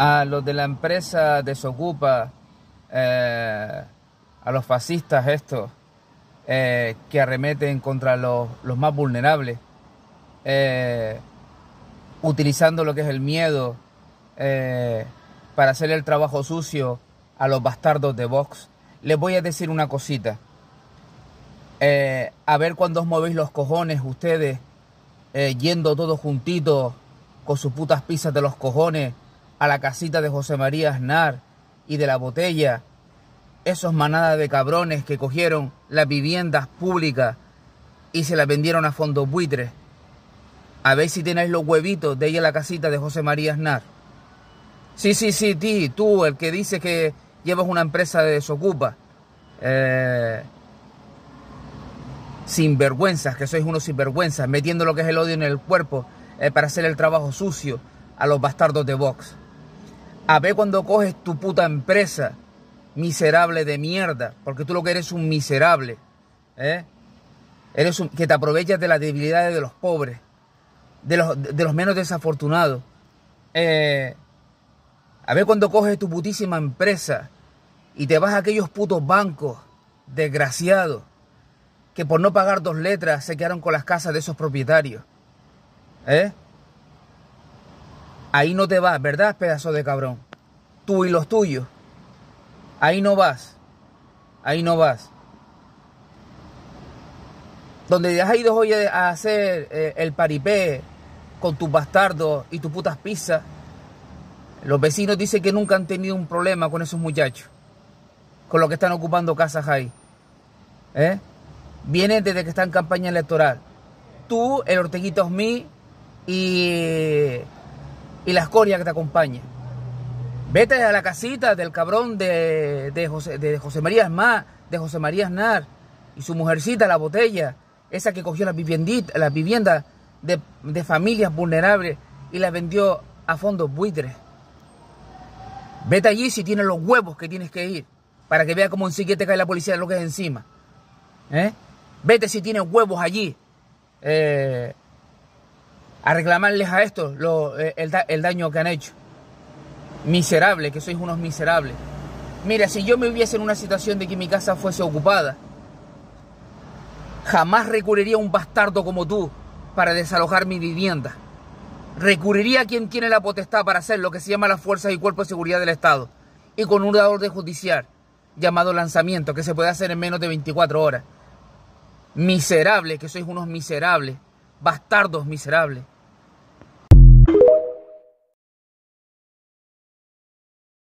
a los de la empresa Desocupa, eh, a los fascistas estos, eh, que arremeten contra los, más vulnerables, eh, utilizando lo que es el miedo para hacer el trabajo sucio a los bastardos de Vox. Les voy a decir una cosita. a ver cuando os movéis los cojones ustedes, yendo todos juntitos con sus putas pizzas de los cojones a la casita de José María Aznar y de la botella, esos manadas de cabrones que cogieron las viviendas públicas y se las vendieron a fondos buitres. A ver si tenéis los huevitos de ella la casita de José María Aznar. Sí, sí, sí, ti, tú, el que dice que llevas una empresa de desocupa. Eh, sinvergüenzas, que sois unos sinvergüenzas, metiendo lo que es el odio en el cuerpo eh, para hacer el trabajo sucio a los bastardos de Vox. A ver cuando coges tu puta empresa, miserable de mierda, porque tú lo que eres es un miserable, ¿eh? Eres un, que te aprovechas de las debilidades de los pobres, de los, menos desafortunados. Eh, a ver cuando coges tu putísima empresa y te vas a aquellos putos bancos desgraciados que por no pagar dos letras se quedaron con las casas de esos propietarios. ¿Eh? Ahí no te vas, ¿verdad, pedazo de cabrón? Tú y los tuyos. Ahí no vas. Ahí no vas. Donde has ido hoy a hacer eh, el paripé con tus bastardos y tus putas pizzas, los vecinos dicen que nunca han tenido un problema con esos muchachos, con los que están ocupando casas ahí. ¿Eh? Vienen desde que está en campaña electoral. Tú, el Orteguito Osmi y y la escoria que te acompaña. Vete a la casita del cabrón de, de, José, de José María Asmá, de José María Aznar y su mujercita, la botella, esa que cogió las viviendas la vivienda de, de, familias vulnerables y las vendió a fondos buitres. Vete allí si tienes los huevos que tienes que ir, para que vea cómo en sí te cae la policía lo que es encima. ¿Eh? Vete si tienes huevos allí. Eh, a reclamarles a estos eh, el, daño que han hecho. Miserable, que sois unos miserables. Mira, si yo me hubiese en una situación de que mi casa fuese ocupada, jamás recurriría a un bastardo como tú para desalojar mi vivienda. Recurriría a quien tiene la potestad para hacer lo que se llama las fuerzas y cuerpos de seguridad del Estado y con un orden judicial llamado lanzamiento que se puede hacer en menos de 24 horas. Miserable, que sois unos miserables bastardos miserables.